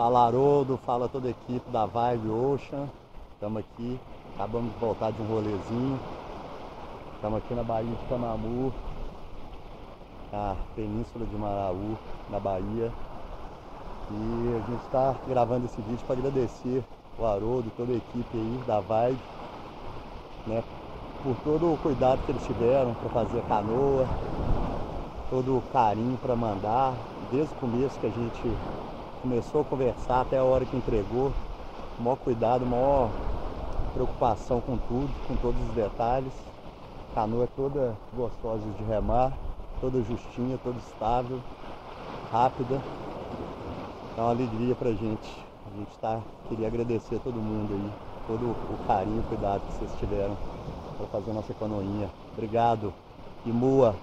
Fala Haroldo, fala toda a equipe da Vibe Ocean. Estamos aqui, acabamos de voltar de um rolezinho. Estamos aqui na Baía de Canamu, a Península de Maraú, na Bahia. E a gente está gravando esse vídeo para agradecer o Haroldo, toda a equipe aí da Vibe, né, por todo o cuidado que eles tiveram para fazer a canoa, todo o carinho para mandar, desde o começo que a gente começou a conversar até a hora que entregou, maior cuidado, maior preocupação com tudo, com todos os detalhes. Canoa toda gostosa de remar, toda justinha, toda estável, rápida. É uma alegria pra gente. A gente tá, queria agradecer a todo mundo aí, todo o carinho e cuidado que vocês tiveram para fazer nossa canoinha. Obrigado. E Mua,